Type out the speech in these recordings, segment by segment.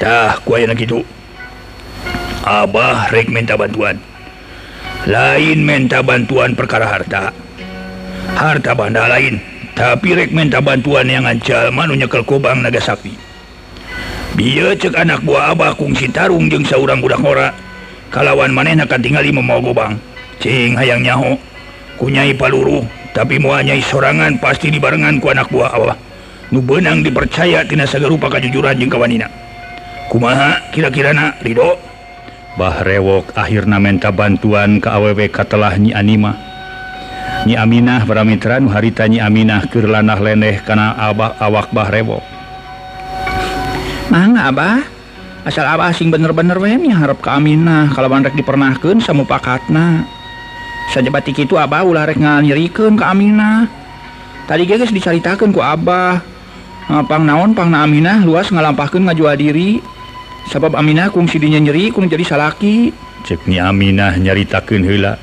Dah ku na gitu Abah rek minta bantuan. Lain minta bantuan perkara harta. Harta banda lain tapi rek minta bantuan yang ancal manunyekel kobang naga sapi. Dia cek anak buah Abah kungsi tarung jeung seorang budak ora kalawan maneh akan tinggali memau gobang cing hayang nyaho kunyai paluru tapi muanyai sorangan pasti dibarengan ku anak buah Abah. Nu benang dipercaya tina segala rupa kejujuran jeung kawanina kumaha? Kira-kira Ridho Bah rewok akhirnya menta bantuan ke awW katalah nyi anima. Nyi Aminah beramran harita Nyi Aminah lanah leneh karena Abah awak Bah rewok. Mana Abah. Asal Abah asing bener-bener wenya harap ke Aminah. Kalau rek dipernahkan sama pakatna saja batik itu Abah ulah rek nganyirikan ke Aminah. Tadi geges diceritakan ku Abah. Pang naon Pang Aminah luas ngalampahkan ngajual diri. sabab Aminah kung sidinya nyeri kung jadi salaki. Cekni Aminah nyaritakan hela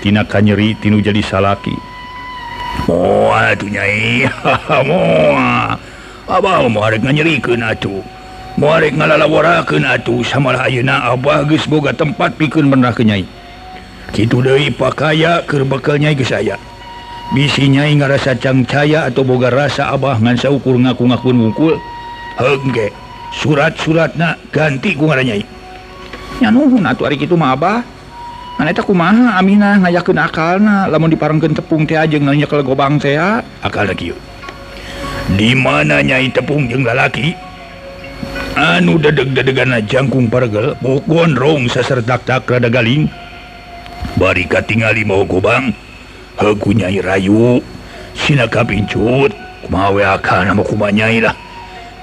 tina nyeri tinu jadi salaki. Moa atuh nyai. Moa Abah mau arek nganyerikeun atuh. Mau arek ngalalawarakeun atuh. Samalah ayeuna abah geus boga tempat pikun pernah kenyai Kitu deui pakaya keur bekal nyai geus aya Bisi nyai ngarasa cangcaya atau boga rasa abah ngan saukur ngaku-ngakun wungkul Hengke surat-surat na ganti kunyai itu kumaha Aminah ngayakin akal lamun diparengken tepung teajeng nanya kalau gobang saya akal lagi dimana nyai tepung jeng lalaki? Anu dedeg-dedegana jangkung pargel bogonrong sasertak tak rada galing. Barika tingali mau gobang. Aku nyai rayu. Sinaka pincut mau akan nama kumanyai lah.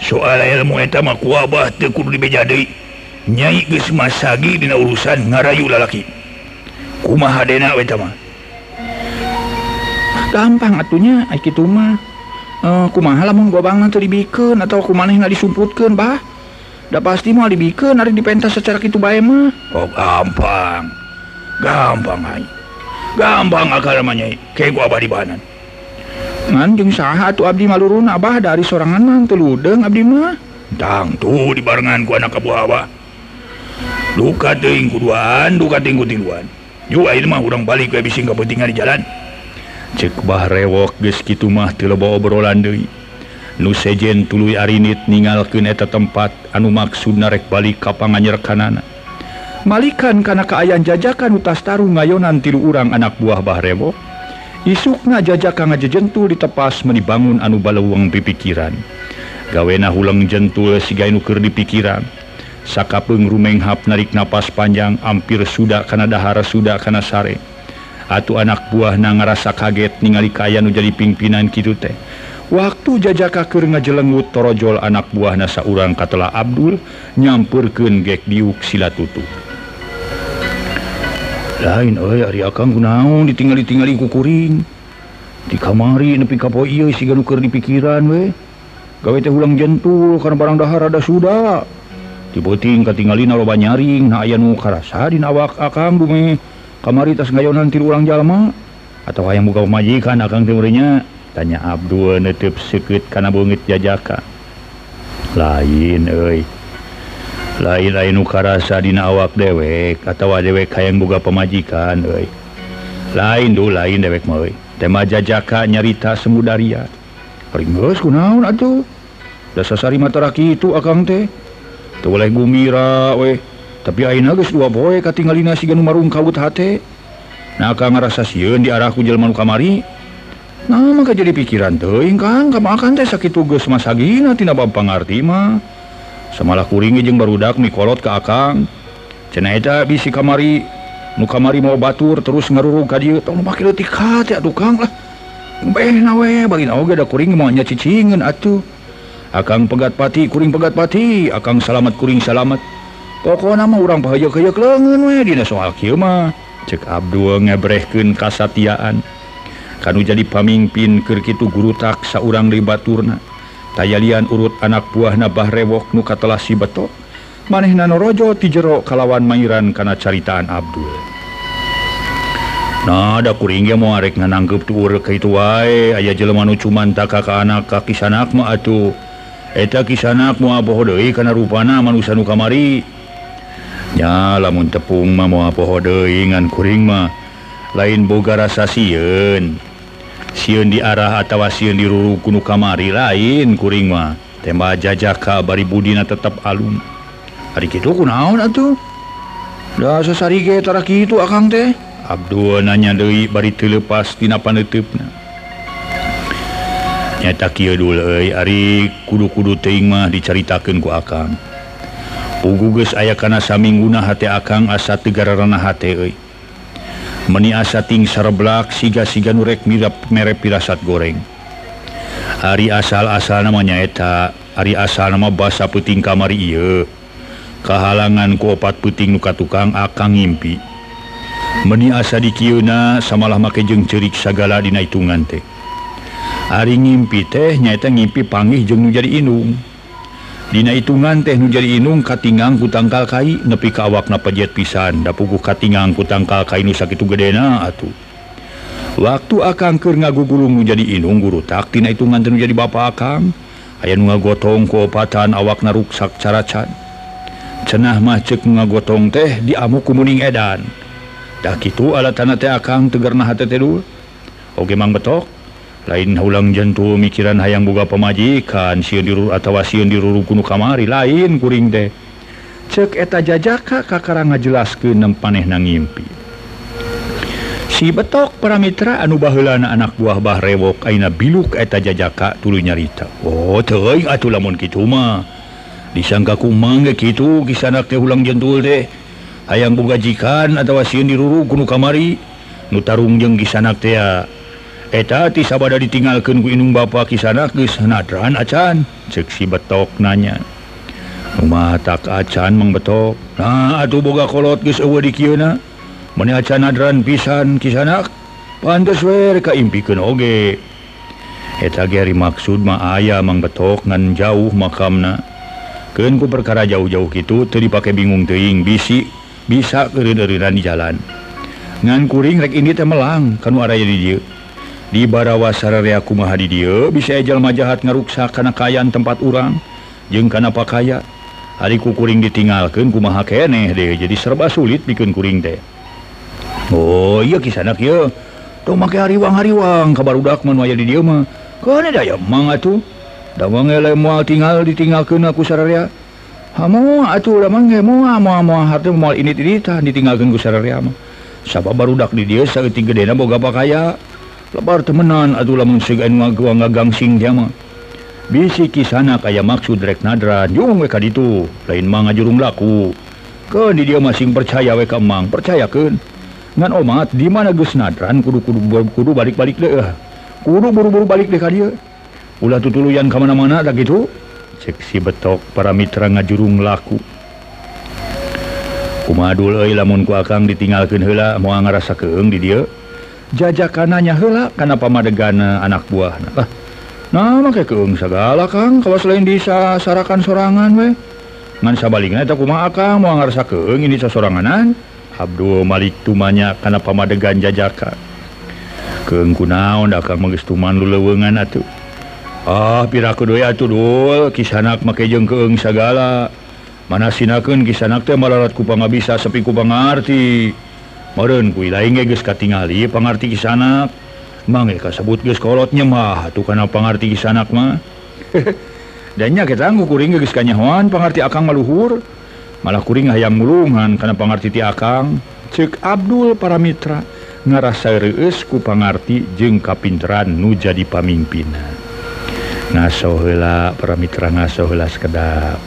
soal ilmu etama kuabah tekur dibejade nyai geus masagi dina urusan ngarayu lalaki kumaha dena etama gampang atunya ai kitu mah uh, eh, kumaha lamun gobangna teu dibikeun atawa kumaneh nggak disumputkeun bah. Da pasti mau dibikeun ari dipentas secara kitu bae mah. Oh gampang. Gampang ai gampang akal mah nyai. Kayak gua abah di banan. manjung saha tuh Abdi Malurun Abah dari sorangan soranganan teludeng Abdi mah. Dang tuh di barengan ku anak kabu hawa. Duka ting kuduan duka ting kutiluan juga ini mah urang balik ke bising kepentingan di jalan. Cek bah rewok geus kitu mah teu loba obrolan deui. Nu sejen tuluy arinit ninggalkeun eta tempat anu maksud narek balik ka panganyerkanana malikan kana kaayaan jajakan utas tarung ngayonan tilu urang anak buah bah rewok. Isuk nga jajak nga jejentul ditepas menibangun anu balawang pipikiran. Gawena hulang jentul siga nuker di pikiran. Sakapeng rumenghap narik napas panjang ampir sudah kana dahara sudah kana sare. Atu anak buah na ngerasa kaget ningali kaya nu jadi pimpinan kitu teh. Waktu jajaka keur ngajelengut torojol anak buah nasa urang katela Abdul nyampurkeun gek diuk silatutu. Sila tutu lain naon ditinggal-tinggal kukuring di kamari nepi kappo iya si nuker di pikiran we. Gawe teh ulang jentul karena barang dahar ada sudah dibuting ketinggalin loba nyaring na aya nu karasa di nawak akang bumi kamari tas ngayonan ti ulang jalma. Atau yang buka pemajikan akang timurnya tanya Abdul netep sekit karena bungit jajaka? Lain euy lain-lain ukarasa dina awak dewek atau dewek kayang buka pemajikan oi. lain do lain dewek mau tema jajaka nyarita semudaria ringus kunaon atuh dasar sari mataraki itu akang teh. Teu boleh gumira we tapi aina geus dua boy katinggalina siga nu marung kawut hate. Nah akang ngarasa sieun di arahku jelema kamari. Nah maka jadi pikiran teuing kang. Kamakan teh sakitu geus masagina tina bab pangarti mah. samalah kuring jeung barudak mikolot ke akang. Cenaeta bisi kamari nu kamari mau batur terus ngarurug ka dieu tong make leutik hate atuh kang lah. Behna we bagi oge da kuring mah nya cicingeun atuh. Akang pegat pati kuring pegat pati akang selamat kuring selamat pokona mah urang pahayeuk-hayeuk leungeun we dina soal kieu mah. Cek Abdul ngebrehkeun kasatiaan. Kanu jadi pamimpin keur kitu guru tak saurang di baturna tayalian urut anak buah nabah rewok nukatala si beto maneh nanorojo ti jero kalawan mairan kana caritaan Abdul. Nada kuringnya mau arek nga nanggep tuur ke itu wae aya jelemanu cuman tak ka anak kaki sanak ma atuh eta kisanak mua deui karena rupana manusan kamari. Nya lamun tepung ma mua deui ngan kuring mah lain boga rasa sieun. siun di arah atawa siun diruru kunu kamari lain kuring mah. Tembak jajaka bari Budina tetap alun hari kitu kunaon atuh? Dah sesari ge tara kitu akang teh. Abdul nanya deui bari teu leupas tina paneuteupna nyata kieu dulu euy ari kudu-kudu teuing mah dicaritakeun ku akang. Pugu geus aya kana samingguna hate akang asa tegararana hate euy. meniasating sareblak siga-siga nurek mirap mere pirasat goreng hari asal-asal namanyaeta hari asal nama basa puting kamari Iye kehalangan kuopat puting nuka tukang akan ngimpi. Meni asa di Kiuna samalah makejeng cerik dina itungan teh. Hari ngimpi teh nyaeta ngimpi panggih jeng jadi inung. Dina hitungan teh nu jadi inung katingang kutangkal kai nepi ka na pejet pisan. Da dapuku katingang kai nu sakitu gedena atuh. Waktu akang keur ngagugulung jadi inung guru tak tina hitungan nu jadi bapa akang. Aya nu ngagotong ku opatan awak naruksak caracan. Cenah mah cek ngagotong teh diamu kumuning edan. Dah kitu alatana teh akang tegerna hate teh dulu oge mang betok lain ulang jentul mikiran hayang buga pemajikan siun diru atau siun diruru kuno kamari lain kuring teh. Cek eta jajaka kakara ngajelaskeun nempaneh na ngimpi si betok para mitra anu baheulana anak buah bah rewok aina biluk eta jajaka tuluy nyarita. Oh teuing atuh lamun kitu mah. Disangka kumang kitu kisana teh ulang jentul teh. Hayang buga jikan atawa sieun diruru kuno kamari nu tarung jeung kisanak teh Etetatisabada ditinggalkan kuinung Bapak Kisana keanaran acan seksi betok nanya. Rumah tak acan mengbetok nah atuh boga kolot guys di Kiuna meneacanran pisan Kisanak pantes we kaimpikan oge. Eta Geri maksud ma ayah mengbetok ngan jauh makamna. Keku perkara jauh-jauh itu tadi pakai bingung teing bisi bisa keran di jalan. Ngankuring rek ini temelang kan arah jadi dia di Barawa Sararia kumahadi dia bisa ejal jahat ngaruksa karena kayan tempat urang jeng karena pakaya hariku kuring ditinggalkan kumaha keneh deh jadi serba sulit bikin kuring teh. Oh iya kisah anak ya tuh make hariwang hariwang kabar udak man waya di dia mah. Kene daya mang atuh. Da le moal tinggal ditinggalkeun aku sararea. Hamu atuh da mange moal moal moal hate moal ini tah ditinggalkeun ku sararea mah. Sabab barudak di dia sageuting gedena boga pakaya lebar temenan Aduh lamun segan ngagua ngagangsing dia mah. Bisi kisana kaya maksud rek nadran yung weka ditu lain manga jurung laku di dia masing percaya weka mang percaya kan ngan omat di mana gus nadran kudu kudu kudu balik balik deh kudu buru buru balik deh dia? Ulah tutuluyan kemana mana dah gitu cek si betok para mitra ngajurung laku kumadul euy lamun ku akang ditinggalkeun heula moal ngarasa keung di dia jajakannya hela karena pamadegana anak buah ah. nah, nama ke keung segala Kang. Kalau selain bisa sarakan sorangan weh ngan sabaliknya tak kumaha Kang? Mau ngarasa keung ini soranganan Abdul Malik tumanya karena pamadegan jajaka keung kunaon dah Kang mengges tuman lu lewengan atuh. Ah piraku doya atuh dul. Kisanak make jeung keung segala mana sinakeun kisanak teh malarat ku bisa sepi ku pangarti. meren kui lain geus katingali pangarti kisanak Mangge kasebut geus kolot mah tuh kana pangarti kisanak mah. Dannya kita anggu kuring geus kanyahoan pangarti akang maluhur. Malah kuring hayang mulungan kana pangarti ti akang. Cek Abdul para mitra ngarasa reueus ku pangarti jeung kapinteran nu jadi pamimpinna. ngaso heula para mitra ngaso heula sekedap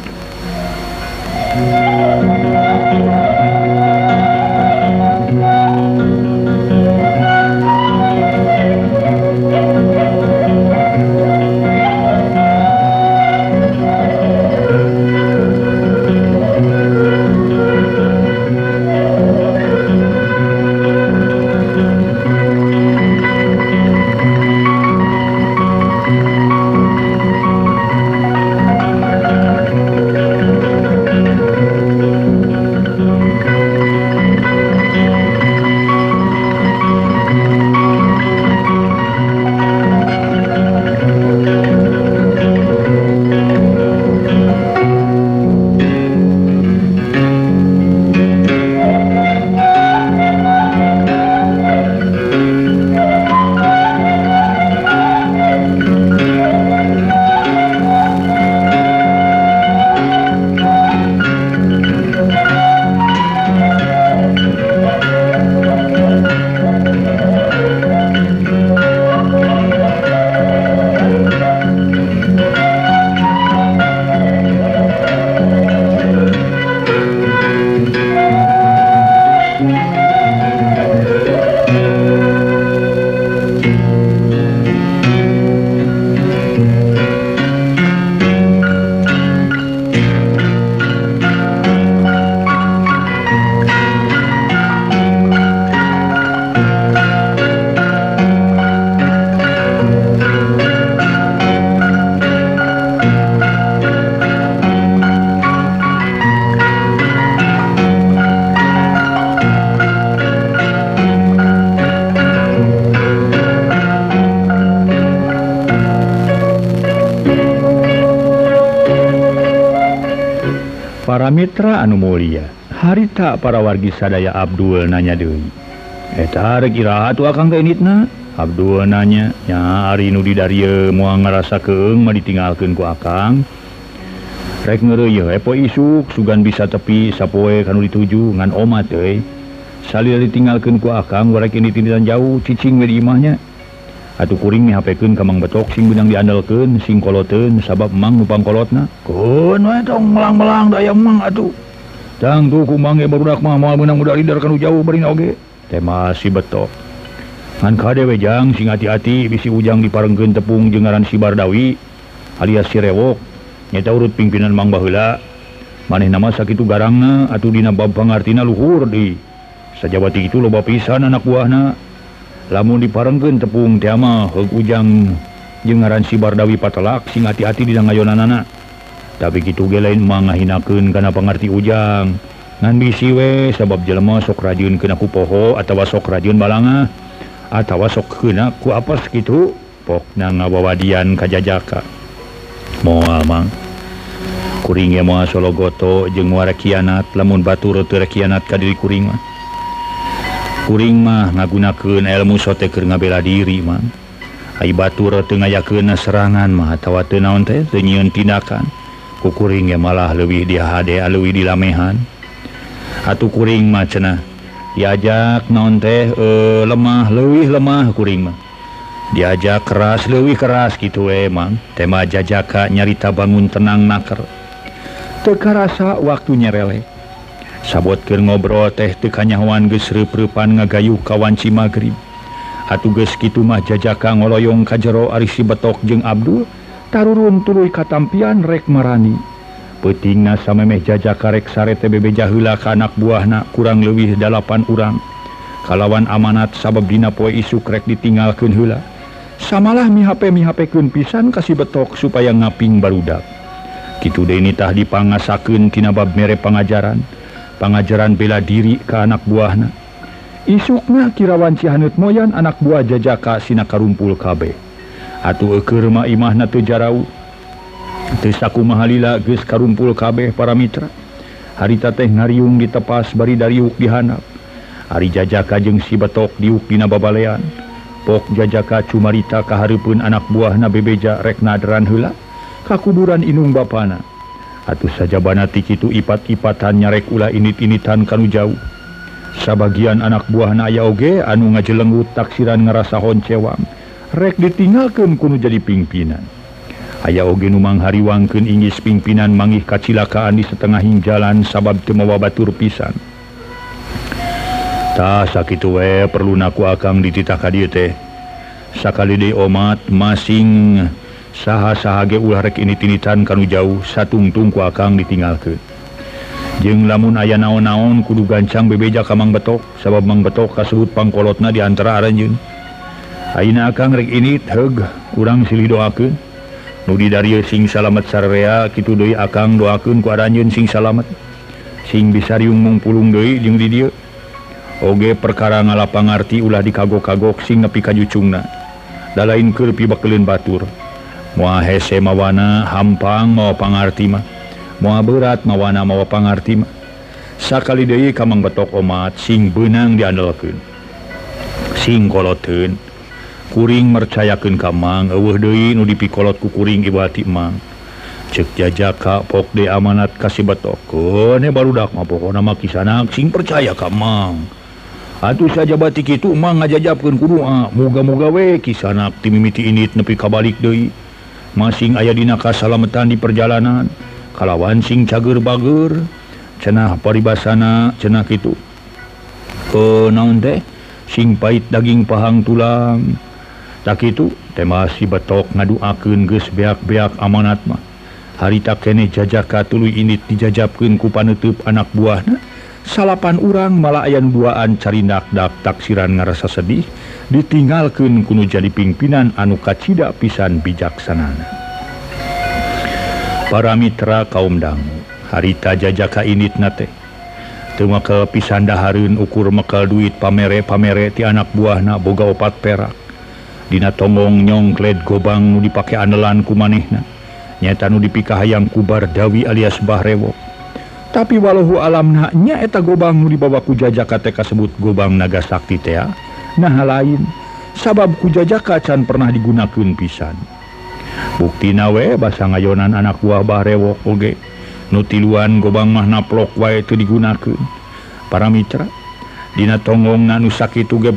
Mitra anu Mulia harita para wargi sadaya Abdul nanya Dewi Etakiraitna Abdul nanya ya hari Nudi dari mua ngerasa ke ditinggalkan ku Akang. Rek epo isuk sugan bisa tepi sappoe kan dituju ngan omat Sal ditinggalkan ku Akang ini tindan jauh cicing imahnya. Atuh kuring HP-kun kamang betok sing benang sing singkoloten sabab emang tong melang-melang dayang atuh. Tuh kumange barudak moal menang udah lidar kan jauh berin oge. Tema si betok. Ngan kadewejang sing hati-hati bisi ujang diparengkeun tepung jengaran si Bardawi alias si rewok nyata urut pimpinan Mang Baheula. Maneh nama sakitu garangna atuh dina bab pangartina luhur di. Sajabati itu loba pisan anak buahna. lamun diparengken tepung tema ujang jengaran sibardawi patelak sing hati-hati di ngayonan anak tapi gitu ge lain mangahinakeun karena pengerti ujang. Ngandi siwe sabab jelema sok rajin kena ku poho atau sok rajin balanga atau sok kena ku apa segitu pokna ngawawadian kajajaka moal mang. Kuring ya moal solo goto jeung muara kianat lamun batur teu kianat ka diri kuring mah. kuring mah ngagunakeun elmu sote keur ngabela diri mah. Ai batur teu ngayakeun serangan mah atawa teu naon teh teu nyieun tindakan. Ku kuring ge malah leuwih dihade leuwih dilamehan. atuh kuring mah cenah diajak naon teh e, lemah leuwih lemah kuring mah. Diajak keras leuwih keras gitu emang tema jajaka nyarita bangun tenang naker. Teu karasa waktu nyerelek. sabot ke ngobrol teh tekanyawan gesrepan ngagayu kawanci magrib atuges mah jajaka ngoloyong kajjero Arisi betok jeung Abdul tarurun tulu katampian rek marani. Peting samemeh jaja karek sare TBB jahila ke anak buahna kurang lebih 8 urang. Kalawan amanat sabab dina poe isuk rek ditinggalkan hula samalah mihape mihapekeun pisan kasih betok supaya ngaping barudak. Gitu Denitah dipangasakeun kinabab mere pengajaran pengajaran bela diri ke anak buahna. Isuknya kirawan Cihanut moyan anak buah jajaka Sina karumpul KB atuh ekerma imahna teu jarau. Teu sakumaha lila geus karumpul kabeh para mitra. Harita teh ngariung ditepas bari dariuk dihanap hari jajaka jeung si betok diuk dina babalean. Pok jajaka cumarita ka hareupeun anak buahna bebeja rek naderan heula. Ka inung bapana. Atuh saja banatik itu ipat-ipatan nyarek ulah init-initan kanu jauh. Sabagian anak buah naya oge anu ngajelenggu taksiran ngerasa honcewang. Rek ditinggalkan kuno jadi pimpinan. Ayah oge numang hariwangkeun inggis pimpinan mangih kacilakaan di setengahing jalan sabab temawa batur pisan. Ta sakitu we perlu naku akang dititah ka dieu teh. Sakali deui omat masing saha-sahage ularek ini tinitan kanu jauh satungtung ku akang ditinggalkan jeng lamun aya naon-naon kudu gancang bebeja kamang betok sabab mang betok kasebut pangkolotna diantara aranjun Aina akang rek ini teg urang silih doakeun. Nudi dari sing salamet sarerea kitu deui akang doakeun ku aranjeun sing salamet. Sing bisa riungmung pulung deui jeung di dieu. Oge perkara ngalapangarti ulah dikagok-kagok sing nepi ka jucungna. Dalain keur pi batur. mua hese mawana hampang mau pangartima mua berat mawana mau pangartima sakali deui kamang betok omat sing benang diandelkeun sing koloteun. Kuring mercayakeun kamang eueuh deui nu dipikolot ku kuring ibati mang. Cek jajaka pok de amanat kasih betokeun ne barudak mah pokona mah kisanak sing percaya kamang Atuh saja batik itu emang ngajajapkeun kudu ah. Moga-moga we kisanak timimiti ini nepi kabalik deui. masing aya dina kasalametan di perjalanan. Kalawan sing cager bager cenah paribasana cenah itu ke naon teh? Sing pait daging pahang tulang. Tak itu tema si betok ngaduaken ges beak-beak amanatmah. Hari tak kene jajaka tuluy ini dijajabkan ku panutup anak buahna. salapan urang malaayan buaan carinakdak taksiran ngerasa sedih ditinggalkan kuno jadi pimpinan anu kacita pisan bijaksanana. Para mitra kaum dangu harita jajaka init nate. Tengah ke pisan daharun ukur mekal duit pamere pamere ti anak buah na boga opat perak. Dina tonggong nyongkled gobang nu dipakai andelan ku manehna nyata nu dipikah hayang kubar dawi alias Bahrewok tapi walau alamnya eta gobang di bawahku jajaka TK sebut gobang naga Sakti tea ah. nah lain sabab kujajaka can pernah digunakan pisan. Bukti nawe basa ngayonan anak buah rewok oge. Nutiluan gobang mah naplok wae itu digunakan para mitra Dina tonggong na nusaki itu ge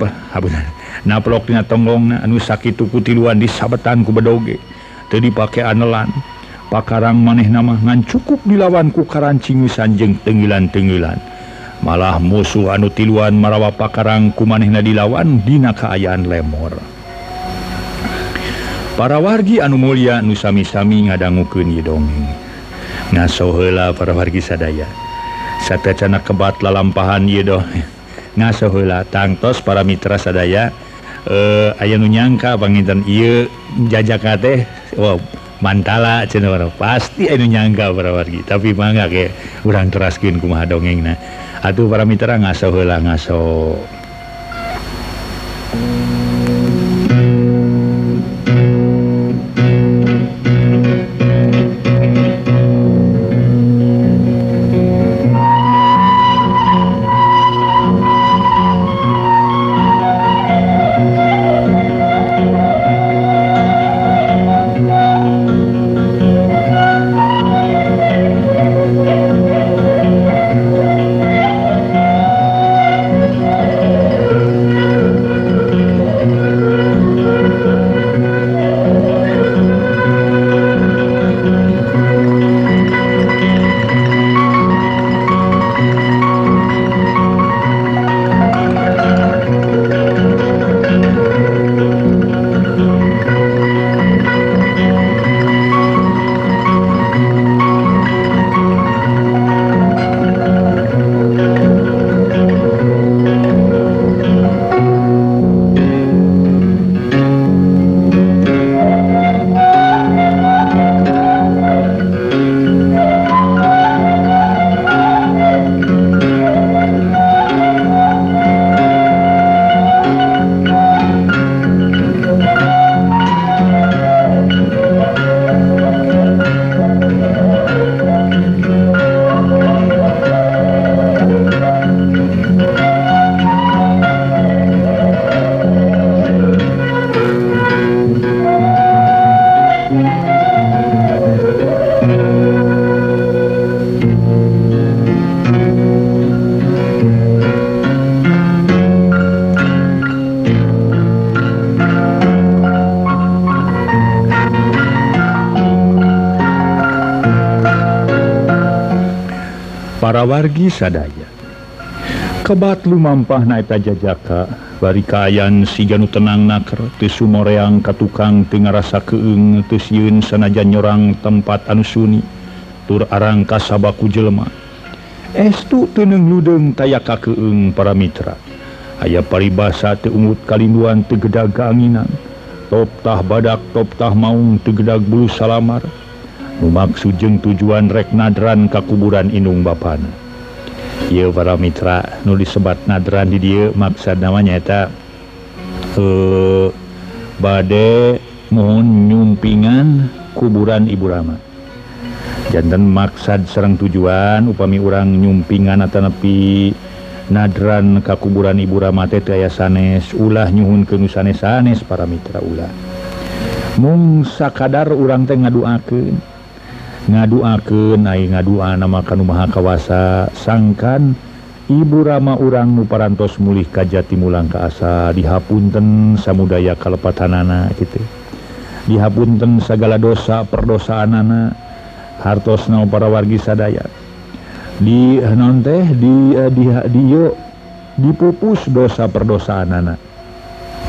naplok dina tonggong anu sakit itu kutiluan di sabetan ku bedoge. Teu dipake anelan. pakarang maneh nama ngan cukup dilawanku Karancing Sanjeng tenggilan-tenggilan malah musuh anu tiluan marawa pakarangku manehna dilawan Dina keayaan lemor. Para wargi anu Mulia nusami-sami ngadanggukenyi dongeng. Ngasohela para wargi sadaya. Sate kebat lalampahan yedoh ngasohela tangtos para mitra sadaya eh aya nunyangka Banginten Ieu jajaka teh wow mantala cenah pasti nyangka parawargi tapi mangga ke kurang teraskin kuma dongeng nah atuh para Mitra ngaso hela ngaso. wargi sadaya. Kebat lumampah naeta jajaka bari kayan si janu tenang naker tesumoreang katukang tengarasa keeng tesyun sanajan nyorang tempat anusuni tur arang kasabaku jelema. Estu teneng ludeng tayaka keeng para mitra. Aya paribasa teungut kalinduan tegedag top toptah badak toptah maung tegedag bulu salamar. Maksud jeung tujuan rek nadran ka kuburan Inung Bapan. Ieu para mitra nulis sebat nadran di dia maksud namanya eta eh bade mohon nyumpingan kuburan Ibu Rama. Jantan maksad serang tujuan upami orang nyumpingan atau nepi nadran ka kuburan Ibu Rama teh aya sanes ulah nyuhunkeun ke sanes-sanes para mitra ulah. Mung sakadar urang teh ngaduakeun ngaduaken naik ngadua nama kan Maha kawasa. Sangkan Ibu Rama urang nuparantos mulih kajati mulang keasa dihapunten samudaya kalepatanana gitu dihapunten segala dosa perdosaan anak hartos na para wargi sadaya. Di non teh di eh, di dio dipupus dosa perdosaan anak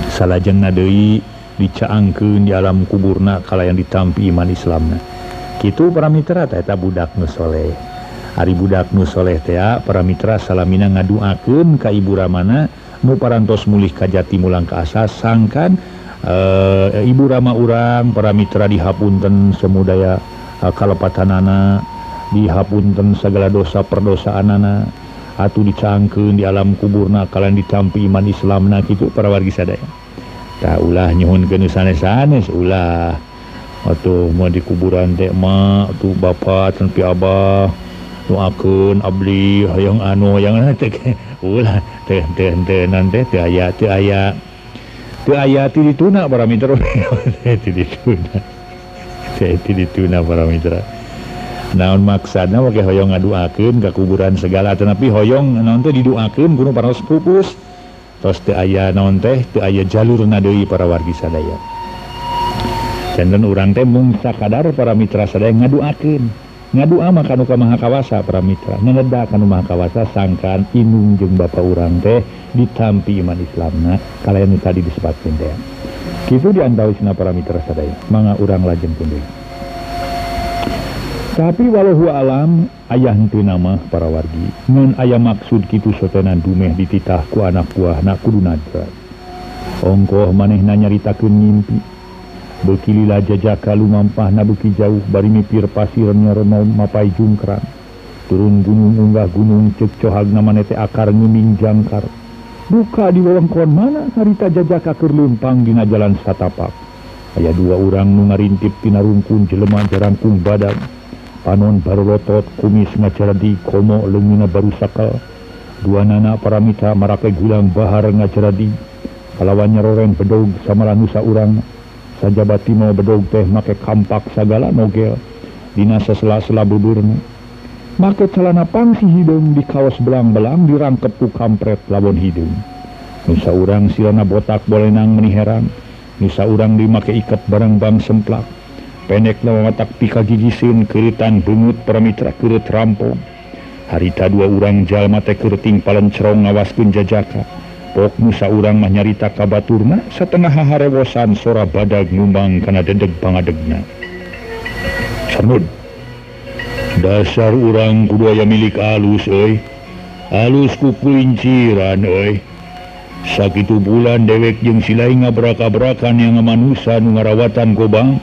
salahjeng nadei dicaangkeun di alam kuburna kala yang ditampi iman Islamnya gitu paramira Tata budak nusholeh Ari budak nusholeh tea ah, paramira salamina ngaduaken Ka Ibu Ramana muparantos mulih kajati mulang ke asa sangkan e, Ibu Rama urang para mitra dihapunten semudaya e, kalepatanana dihapunten segala dosa perdosaan anak atuh dicangkeun di alam kuburna kalian ditampi iman Islam nah gitu para wargi sadaya. Tak ulah nyuhun ke sanes sanes ulah. atau mau di kuburan tema tuh Bapak tanpi Abah. Doakeun abdi hayang anu yang teh ulah teh teh teh nanti teh aya teh aya teh aya ti dituna para mitra. Ti dituna. Teh ti dituna para mitra. Naon maksana wae hayang ngaduakeun ka kuburan segala tapi hoyong naon teh didoakeun kuno para pupus. Tos teh aya naon teh teh aya jalur nadeui para wargi sadaya. Cenden urang teh mung sakadar para mitra sadaya ngaduakeun. ngadua makan uka Mahakawasa para mitra. Ngenedak kan Mahakawasa sangkan inung jeung Bapak urang teh ditampi iman Islamna. Kalian tadi disebutkan teh. Gitu diantawisna para mitra sadaya. Manga urang lajeng pun tapi walau alam ayah henti nama para wargi. Non ayah maksud gitu sotenan dumeh dititah ku anak buah nak kudu nadra. Ongkoh manehna nyaritakeun mimpi bekililah jajaka lumampah nabuki jauh bari mipir pasirnya Reno mapai jungkran. Turun gunung unggah gunung cek cohag namanete akar ngeming jangkar. Buka di wewengkon mana harita jajaka keur lumpang dina jalan satapak aya dua orang nu ngarintip tina rungkun jelema jarangkung badan panon baru lotot kumis ngacaradi komo lengina baru sakal. Dua nana paramita marakai gulang bahar ngacaradi kalawannya roren bedog sama nusa urang. sajabati mau bedog teh make kampak sagala nogel dinasa sela-sela buburna make celana pangsi hidung di kaos belang-belang dirangkep ku kampret labon hidung. Nusa urang silana botak bolenang meniherang nusa urang dimake ikat barang bang semplak. Pendek lawa watak pika gigisin keritan bungut permitra kerit rampung. Harita dua urang jalma teh keriting palen cerong ngawaskun jajaka. Ok Nusa urang menyarita kabaturna setengah haharewosan sora badag nyumbang karena dedeg pangadegna. Sanud. Dasar urang kudu aya milik alus euy. Alus ku kuinciran euy. Sakitu bulan dewek jeung silai ngabrak-abrakan yang manusia nu ngarawatan gobang.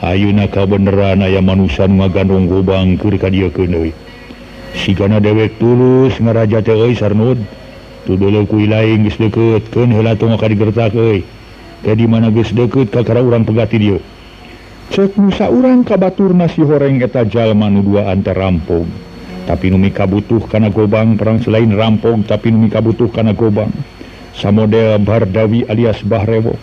Ayeuna kabeneran aya manusia nu ngagandong gobang keur ka dieu Si kana dewek tulus ngaraja teh euy Sarnud. tu dulu kui lain gis deket kan helah tu ngakak digerta kui ke di mana gis deket ke kera orang pegati dia. Cek nusa orang ke batur nasi horeng kata jalma nu dua antar rampung. Tapi numi kabutuh kana gobang perang selain rampung tapi numi kabutuh kana gobang samodel bardawi alias bahrewo.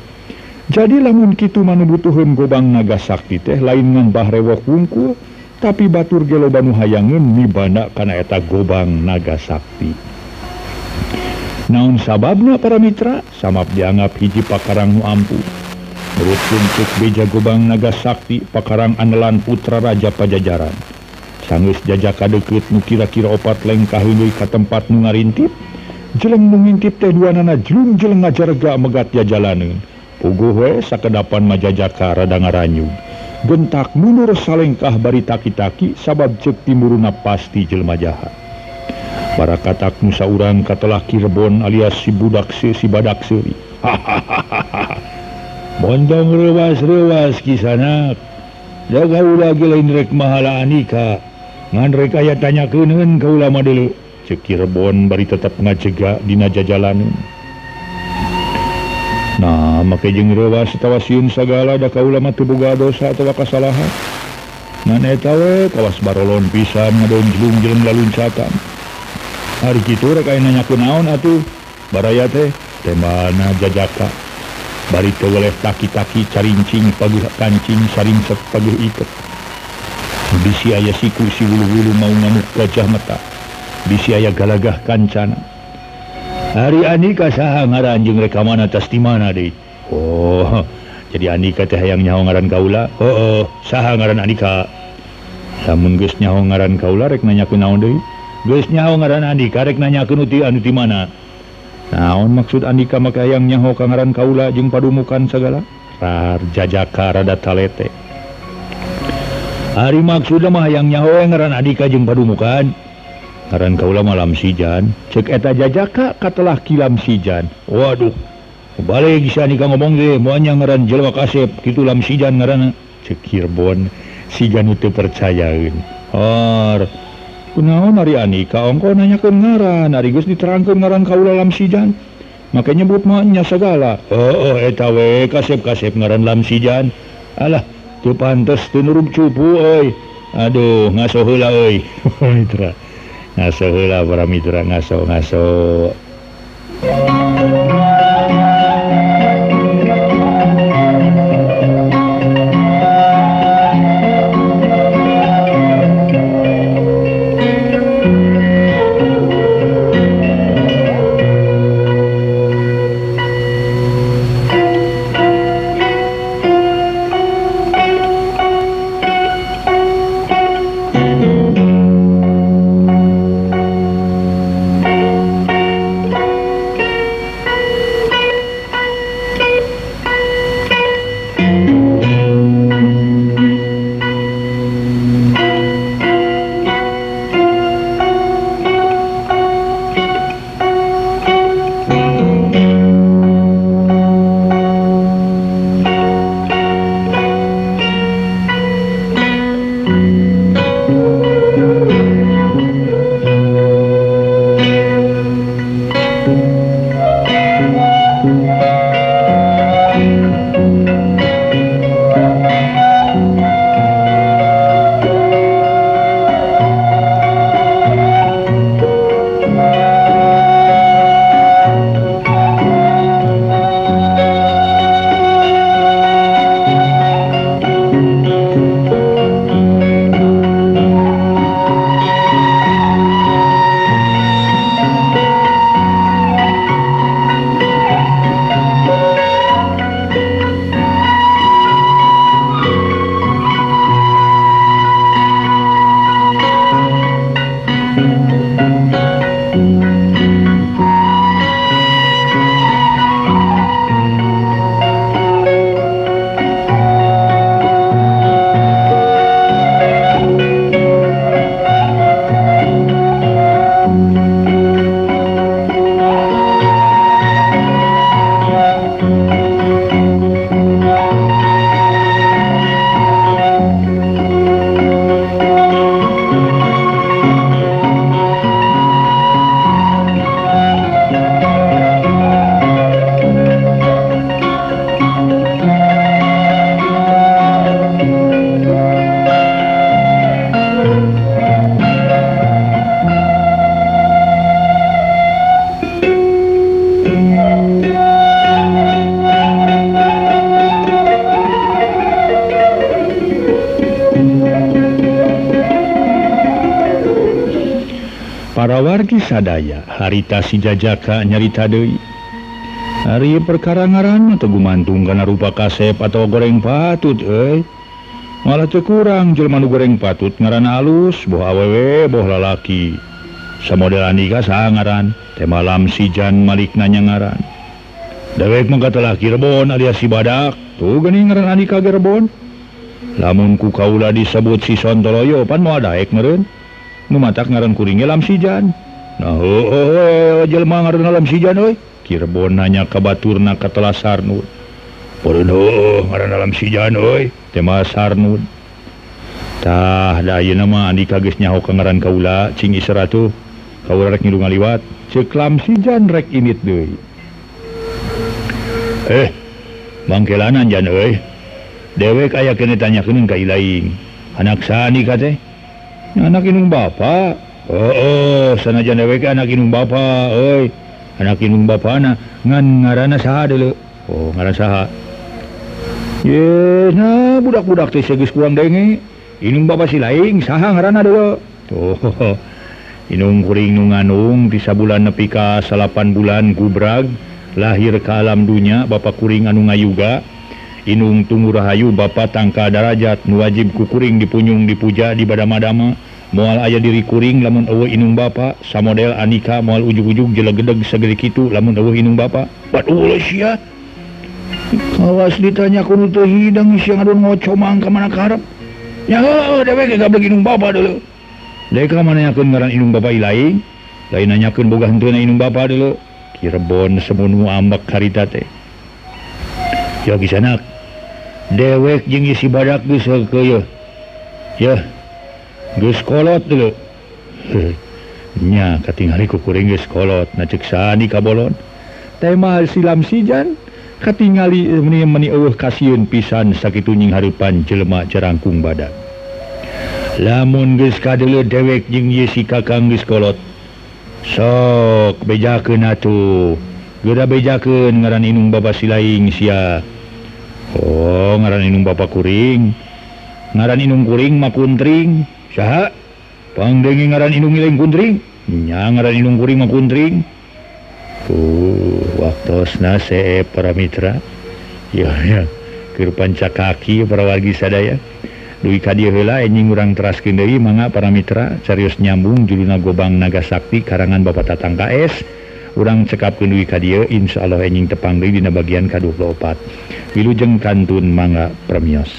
Jadi lamun kitu manu butuhin gobang naga sakti teh lain ngan bahrewo kungkul tapi batur gelo banu hayangin ni banak kana eta gobang naga sakti. naun sababna para Mitra samap dianggap hiji pakarang nu ampu. Menurut untuk beja gobang naga Sakti pakarang anelan putra Raja Pajajaran. Sanggus jajaka deket nu kira-kira opat lengkah hului ke tempat nu ngarintip jeleng mengintip teh dua nana jelung jeleng ngajarga megat jajalanun puguh we sakedapan majajaka rada ngaranyu. Gentak mundur salengkah bari taki-taki sabab cek timuruna pasti jelma jahat. para katak musauran katalah Kirbon alias si budak si si badak seri hahaha montong rewas rewas kisanak jaga ulah lain rek mahala anika. Ngan rek aya tanya keuneun ka ulama dulu cek Kirbon bari tetap ngajega dina jajalanan nah make jeung rewas tawa sieun sagala da ka ulama teu boga dosa atawa kasalahan. Nah, tawe kawas barolon pisan ngadon jelung jelung laluncatan. hari gitu reka nanya kenaon atuh? Baraya teh temana jajaka? Bari teu weleh taki-taki carincing pagi kancing saringsek pagi iket. Bisi aya siku si wulu-wulu mau ngamuk gajah mata. Bisi aya galagah kancana. Hari Andika saha ngaran jeung reka mana tas di mana deui oh jadi Andika teh hayang nyaho ngaran kaula? Oh, oh saha ngaran Andika lamun geus nyaho ngaran kaula rek nanya kunaon deui Guysnya ngaran Andi karek nanya kenuti anuti mana? Naon maksud Andika maka yang nyaho kangaran Kaula jeung padumukan segala jajaka rada talete. Hari maksud mah yang nyaho ngaran Andika jeung padumukan? Ngaran Kaula malam sijan cek eta jajaka katalah kilam sijan waduh balik bisa nih ngomong deh Maunya ngaran jelwa kasep gitu lam sijan ngaran cek Cirebon sijan itu percayain or Kunaon nari Anika? Ongko nanya ke ngaran. Narigus diterangkan ngaran kaula lamsijan. Maka nyebut maknya segala. Oh, oh etawe kasep kasep ngaran lamsijan. Alah tuh pantes tunurum cupu oi aduh ngaso heula oi mitra ngaso heula para mitra ngaso ngaso sadaya harita si jajaka nyarita Dewi hari perkarangaran atau gumantung karena rupa kasep atau goreng patut eh? Malah cekurang Jerman goreng patut ngaran halus bo awewe boh lalaki. Semodelan nikah sangaran teh malam sijan Malik nanya ngaran. Dewek mengkata laki rebon alias si badak tuh geni ngaran Andika Gerbon lamunku kaulah disebut si Sontoloyo pan mau ada ek meren nu matak ngaran kuring lam sijan Oh, oh, oh, dalam Cirebonnya kabaturna katalah Sarnur dalam tema Sarnurtahnya kangaran Kaula Cingi seratu liwat celam sijanrek ini eh Bangkelanan Jan dewek aya ke tanya kening Kaila anak sani kate anak inung Bapak Oh, oh sanajan dewek anak inung bapa oi. Anak inung bapa na ngan ngarana saha dulu. Oh ngaran saha. Ye nah budak-budak teh segis kurang denge inung bapa si lain saha ngarana dulu. Tuh oh, oh, inung kuring nu nganung di sabulan nepi ka salapan bulan gubrag lahir ke alam dunia Bapak kuring anu ngayuga. Inung tunggu rahayu Bapak tangka darajat nu wajib kukuring dipunyung dipuja di badama-dama mual aya dirikuring lamun awe inung ba samodel Anika mual ujug-ujug jelegedeg segeri kitu lamun awe inung ba kawas ditanya kunutu hidang siang adun ngocomang kemana karep. Ya dewe gak bagi inung bapa dulu. Deka mana nyakeun ngaran inung bapa ilaing? Lain nanyakeun boga henteuna inung bapa dulu. Cirebon semunu ambak karita teh. Ya kisanak dewek jeung si badak geus ya Geskolot dulu nya katingali kuring geskolot naceksani kabolon. Tema silam sijan katingali meni meni eueuh kasiun pisan sakitu nying harapan jelema jarangkung badan. Lamun geus kadeuleut dewek jeung Yesi kakang geus kolot sok bejakeun atuh. Gera bejakeun ngaran inung bapak silaing sia. Oh ngaran inung bapa kuring. Ngaran inung kuring makuntring Saha? Pangdengi ngaran indung ngiling kuntring Nya ngaran indung kuring mah kuntring Tuh waktosna se para mitra Ya ya keur panca kaki para wargi sadaya Dwi dieu heula enjing urang teraskeun deui Mangga para mitra carios nyambung juduna gobang naga sakti Karangan Bapak Tatang KS Urang cekapkeun kendui ka dieu insyaallah enjing deui dina bagian ka 24. Wilujeng kantun mangga premios